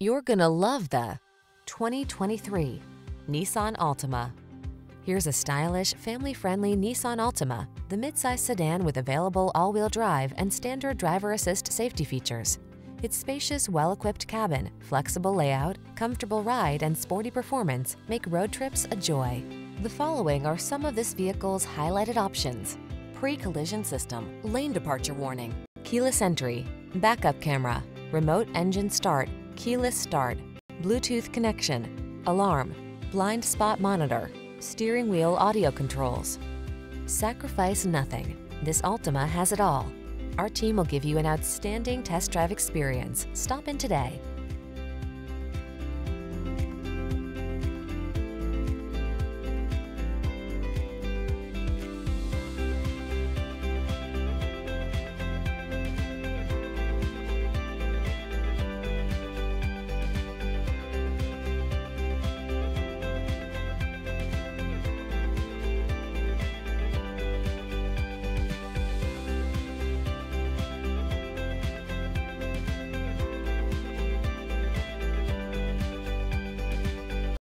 You're gonna love the 2023 Nissan Altima. Here's a stylish, family-friendly Nissan Altima, the midsize sedan with available all-wheel drive and standard driver assist safety features. Its spacious, well-equipped cabin, flexible layout, comfortable ride, and sporty performance make road trips a joy. The following are some of this vehicle's highlighted options. Pre-collision system, lane departure warning, keyless entry, backup camera, remote engine start, keyless start, Bluetooth connection, alarm, blind spot monitor, steering wheel audio controls. Sacrifice nothing. This Altima has it all. Our team will give you an outstanding test drive experience. Stop in today.